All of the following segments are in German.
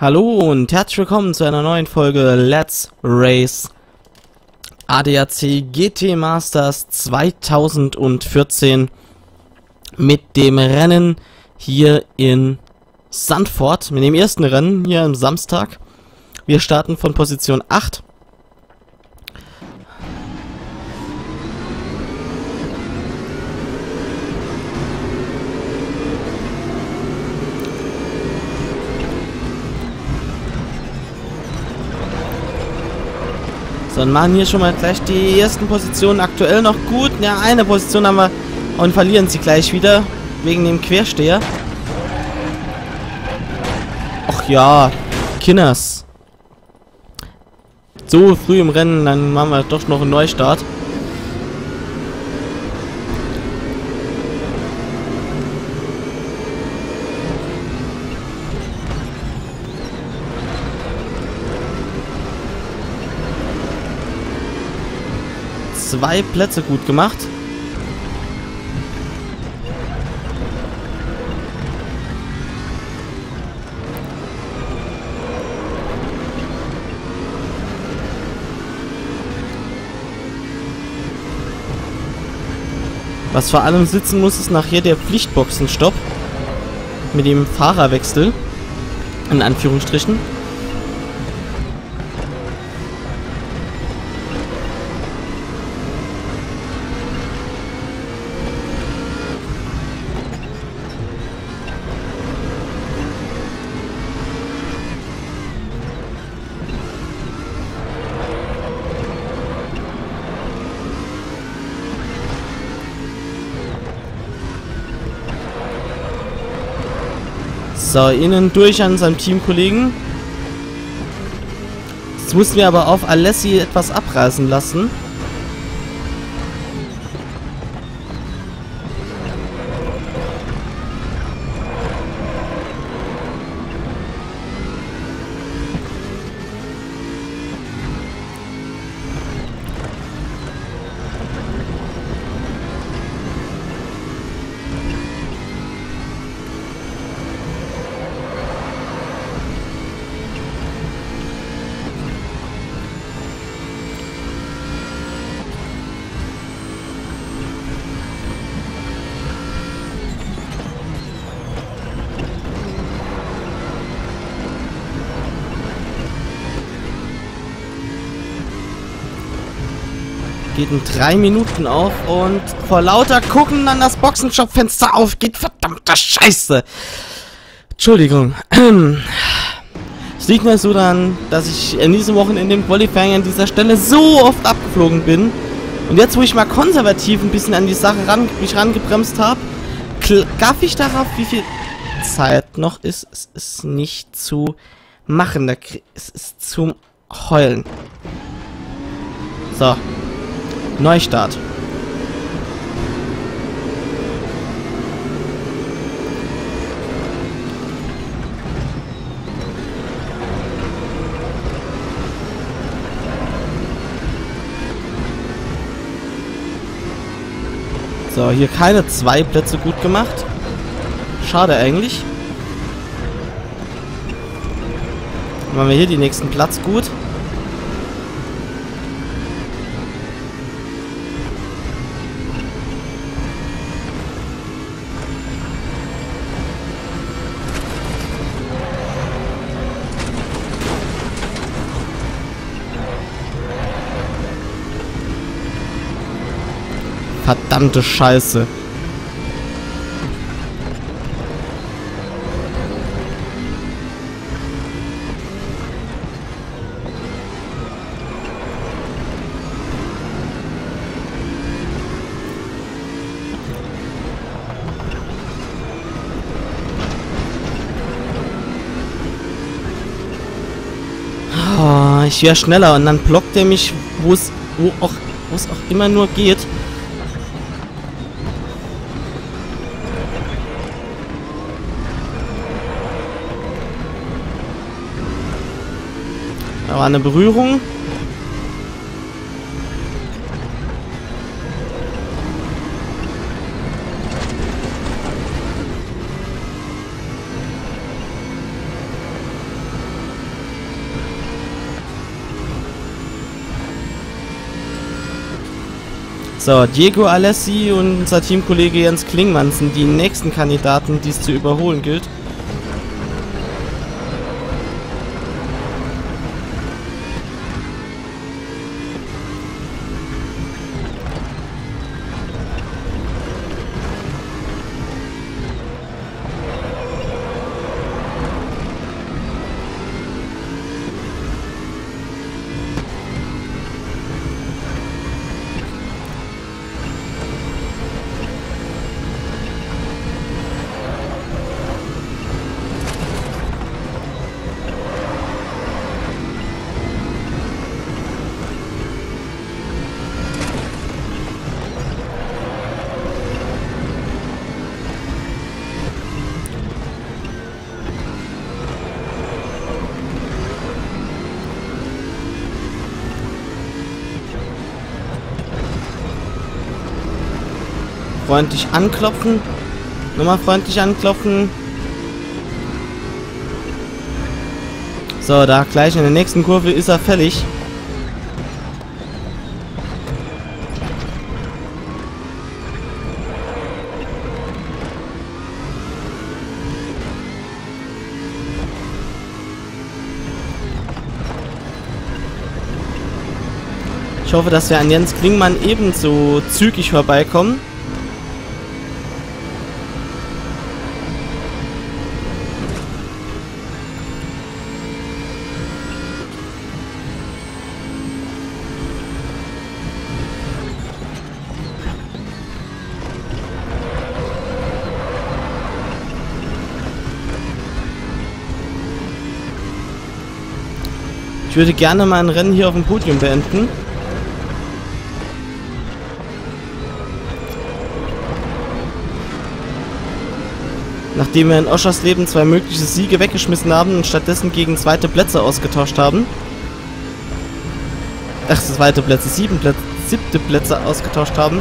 Hallo und herzlich willkommen zu einer neuen Folge Let's Race ADAC GT Masters 2014 mit dem Rennen hier in Sandford, mit dem ersten Rennen hier am Samstag. Wir starten von Position 8 dann machen hier schon mal gleich die ersten Positionen aktuell noch gut. Ja, eine Position haben wir und verlieren sie gleich wieder. Wegen dem Quersteher. Ach ja, Kinners. So früh im Rennen, dann machen wir doch noch einen Neustart. Zwei Plätze gut gemacht. Was vor allem sitzen muss, ist nachher der Pflichtboxenstopp. Mit dem Fahrerwechsel. In Anführungsstrichen. So, innen durch an seinem Teamkollegen. Jetzt mussten wir aber auf Alessi etwas abreißen lassen. Geht in drei Minuten auf und vor lauter Gucken dann das Boxenshop-Fenster auf geht verdammter Scheiße. Entschuldigung. Es liegt mir so daran, dass ich in diesem Wochenende im Qualifying an dieser Stelle so oft abgeflogen bin. Und jetzt, wo ich mal konservativ ein bisschen an die Sache ran, mich rangebremst habe, gaff ich darauf, wie viel Zeit noch ist. Es ist nicht zu machen. Es ist zum Heulen. So, Neustart. So, hier keine zwei Plätze gut gemacht. Schade eigentlich. Machen wir hier die nächsten Platz gut. Verdammte Scheiße. Oh, ich wäre schneller und dann blockt er mich, wo es auch, wo es auch immer nur geht. Da war eine Berührung. So, Diego Alessi und unser Teamkollege Jens Klingmann sind die nächsten Kandidaten, die es zu überholen gilt. Freundlich anklopfen. Nochmal freundlich anklopfen. So, da gleich in der nächsten Kurve ist er fällig. Ich hoffe, dass wir an Jens Klingmann ebenso zügig vorbeikommen. Würde gerne mal ein Rennen hier auf dem Podium beenden. Nachdem wir in Oschers Leben zwei mögliche Siege weggeschmissen haben und stattdessen gegen zweite Plätze ausgetauscht haben. Ach, zweite Plätze, sieben Plätze, siebte Plätze ausgetauscht haben.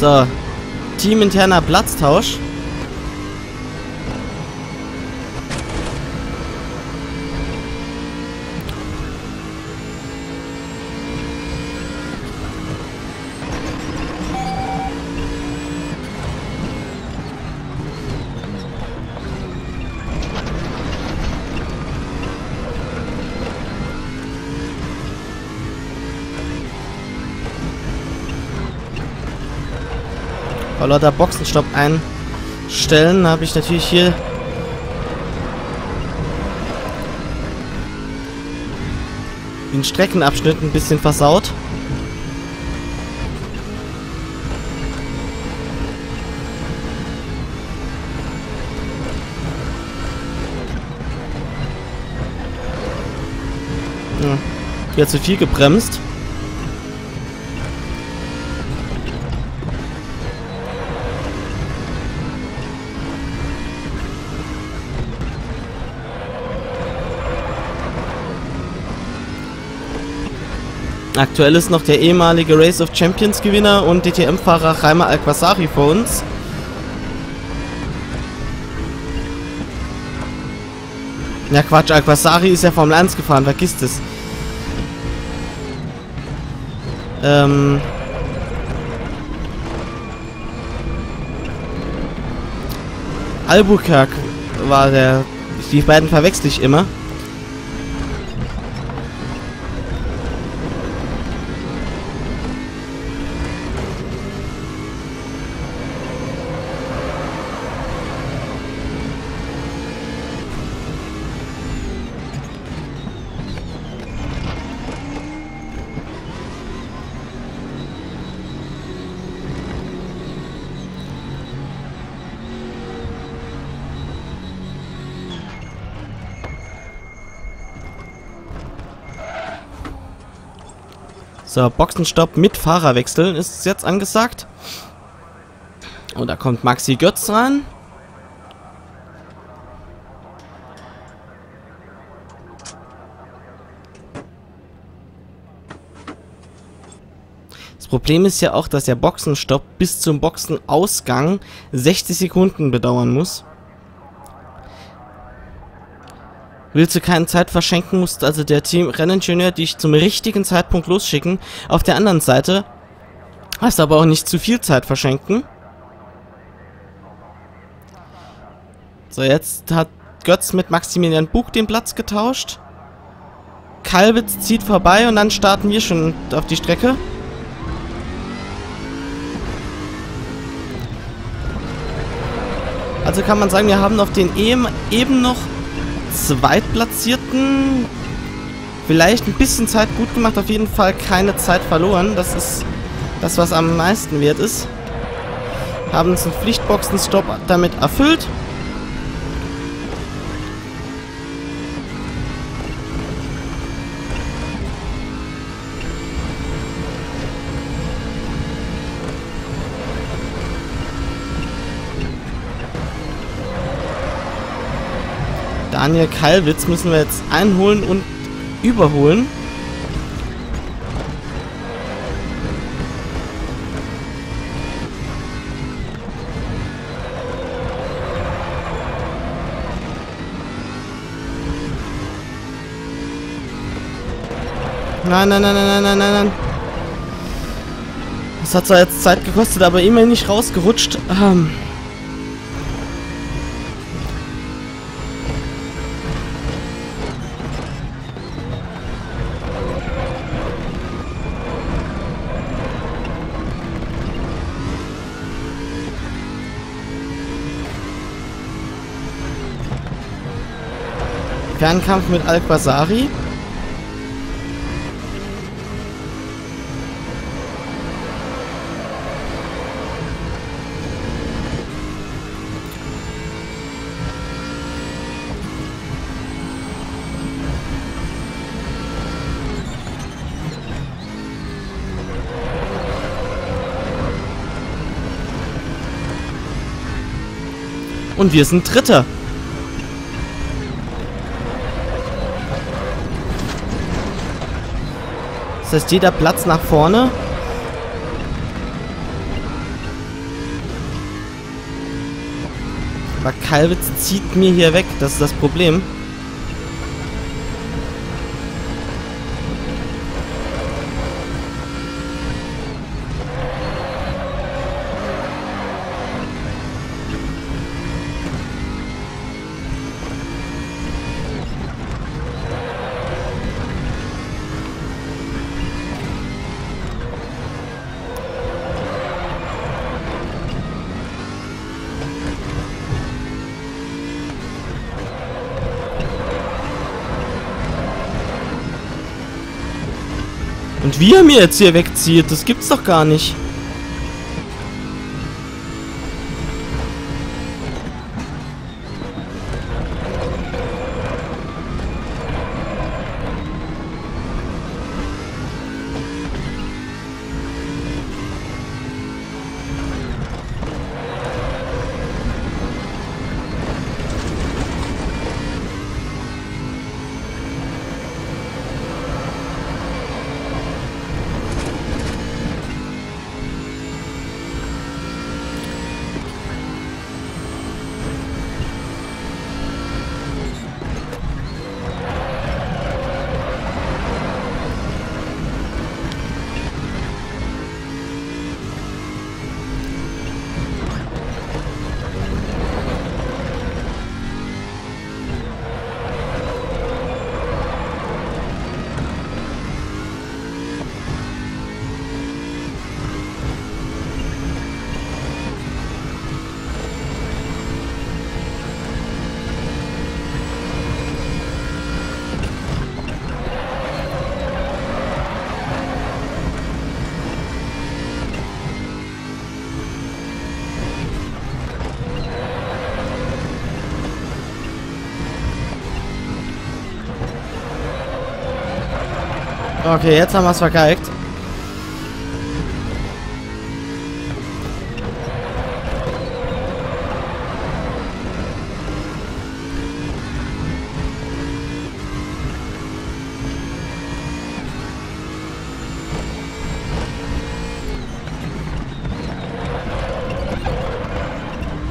So. Teaminterner Platztausch. Vor lauter Boxenstopp einstellen habe ich natürlich hier den Streckenabschnitt ein bisschen versaut. Ja, hier zu viel gebremst. Aktuell ist noch der ehemalige Race of Champions Gewinner und DTM-Fahrer Reimer Alquasari vor uns. Ja Quatsch, Alquasari ist ja Formel 1 gefahren, vergisst es. Ähm... Albuquerque war der... Die beiden verwechsel ich immer. So, Boxenstopp mit Fahrerwechsel ist jetzt angesagt. Und da kommt Maxi Götz rein. Das Problem ist ja auch, dass der Boxenstopp bis zum Boxenausgang 60 Sekunden bedauern muss. Willst du keine Zeit verschenken, musst also der Team-Renningenieur dich zum richtigen Zeitpunkt losschicken. Auf der anderen Seite hast aber auch nicht zu viel Zeit verschenken. So, jetzt hat Götz mit Maximilian Bug den Platz getauscht. Kalwitz zieht vorbei und dann starten wir schon auf die Strecke. Also kann man sagen, wir haben auf den eben noch Zweitplatzierten vielleicht ein bisschen Zeit gut gemacht, auf jeden Fall keine Zeit verloren. Das ist das, was am meisten wert ist. Haben uns einen Pflichtboxenstopp damit erfüllt. Daniel Kalwitz müssen wir jetzt einholen und überholen. Nein, nein, nein, nein, nein, nein, nein. Das hat zwar jetzt Zeit gekostet, aber immerhin nicht rausgerutscht. Ähm Fernkampf mit Al-Qasari. Und wir sind Dritter. Das heißt, jeder Platz nach vorne. Aber Kalwitz zieht mir hier weg. Das ist das Problem. Wie er mir jetzt hier wegzieht, das gibt's doch gar nicht. Okay, jetzt haben wir es vergeigt.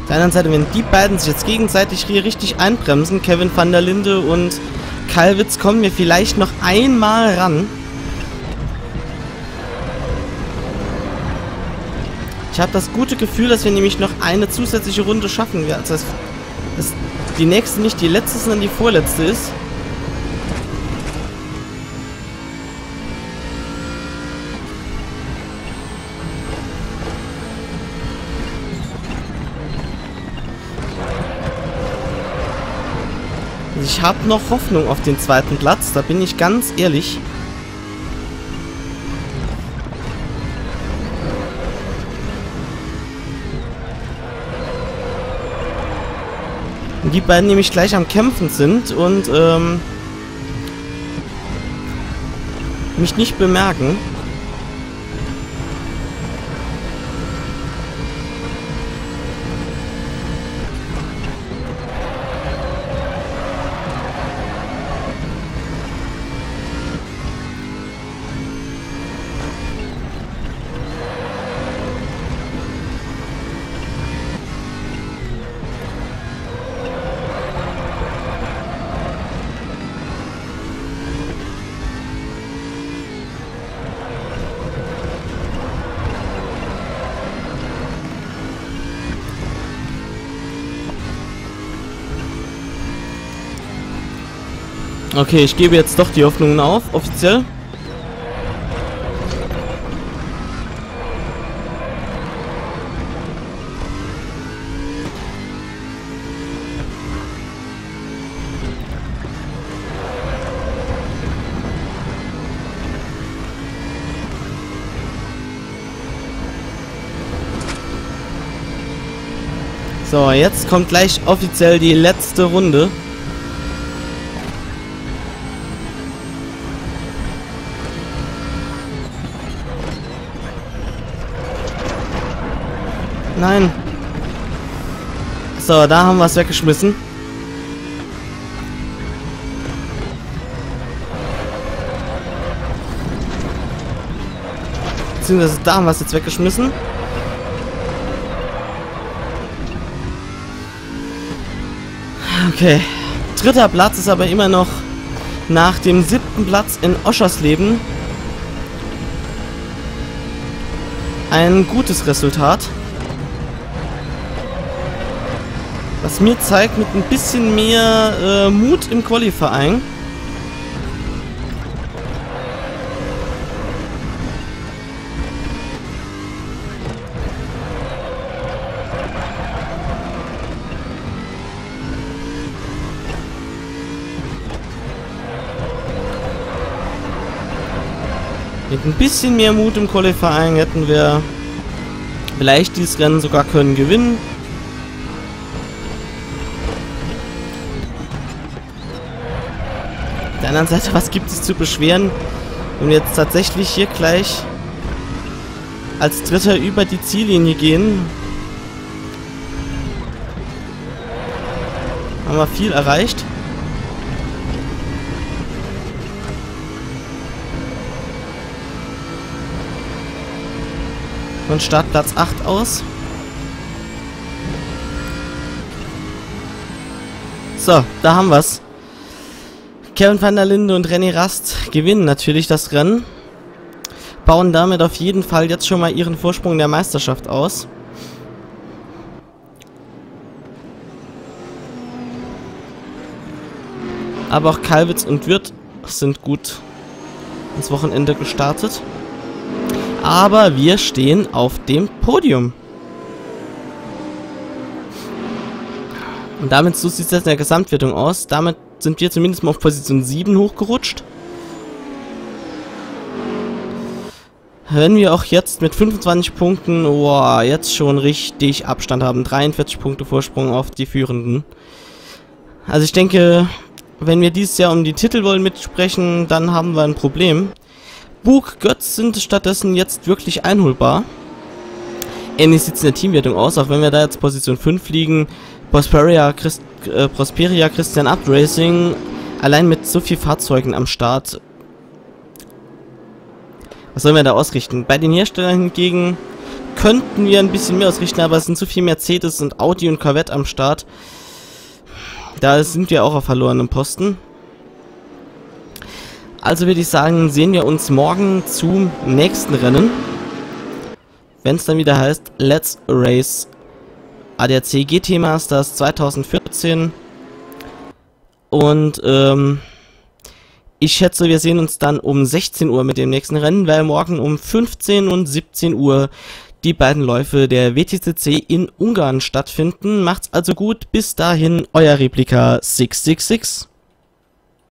Auf der anderen Seite, wenn die beiden sich jetzt gegenseitig richtig einbremsen, Kevin van der Linde und Kalwitz, kommen wir vielleicht noch einmal ran. Ich habe das gute Gefühl, dass wir nämlich noch eine zusätzliche Runde schaffen. Also dass, die nächste nicht die letzte, sondern die vorletzte ist. Ich habe noch Hoffnung auf den zweiten Platz, da bin ich ganz ehrlich. die beiden nämlich gleich am Kämpfen sind und ähm, mich nicht bemerken. Okay, ich gebe jetzt doch die Hoffnungen auf, offiziell. So, jetzt kommt gleich offiziell die letzte Runde. Nein. So, da haben wir es weggeschmissen. Beziehungsweise da haben wir es jetzt weggeschmissen. Okay. Dritter Platz ist aber immer noch nach dem siebten Platz in Oschersleben ein gutes Resultat. Was mir zeigt, mit ein bisschen mehr äh, Mut im Qualifying. Mit ein bisschen mehr Mut im Qualifying hätten wir vielleicht dieses Rennen sogar können gewinnen. Anderen Seite, was gibt es zu beschweren, wenn wir jetzt tatsächlich hier gleich als Dritter über die Ziellinie gehen? Haben wir viel erreicht. Von Startplatz 8 aus. So, da haben wir's. Kevin van der Linde und René Rast gewinnen natürlich das Rennen. Bauen damit auf jeden Fall jetzt schon mal ihren Vorsprung der Meisterschaft aus. Aber auch Kalwitz und Wirth sind gut ins Wochenende gestartet. Aber wir stehen auf dem Podium. Und damit so sieht es jetzt in der Gesamtwertung aus. Damit sind wir zumindest mal auf Position 7 hochgerutscht. Wenn wir auch jetzt mit 25 Punkten, wow, jetzt schon richtig Abstand haben. 43 Punkte Vorsprung auf die Führenden. Also ich denke, wenn wir dieses Jahr um die Titel wollen mitsprechen, dann haben wir ein Problem. Bug, Götz sind stattdessen jetzt wirklich einholbar. Ähnlich sieht es in der Teamwertung aus, auch wenn wir da jetzt Position 5 liegen. Prosperia, Christ, äh, Prosperia Christian Up Racing allein mit so viel Fahrzeugen am Start. Was sollen wir da ausrichten? Bei den Herstellern hingegen könnten wir ein bisschen mehr ausrichten, aber es sind zu viele Mercedes und Audi und Corvette am Start. Da sind wir auch auf verlorenem Posten. Also würde ich sagen, sehen wir uns morgen zum nächsten Rennen. Wenn es dann wieder heißt, Let's Race ADAC GT Masters 2014. Und ähm, ich schätze, wir sehen uns dann um 16 Uhr mit dem nächsten Rennen, weil morgen um 15 und 17 Uhr die beiden Läufe der WTCC in Ungarn stattfinden. Macht's also gut, bis dahin, euer Replika 666.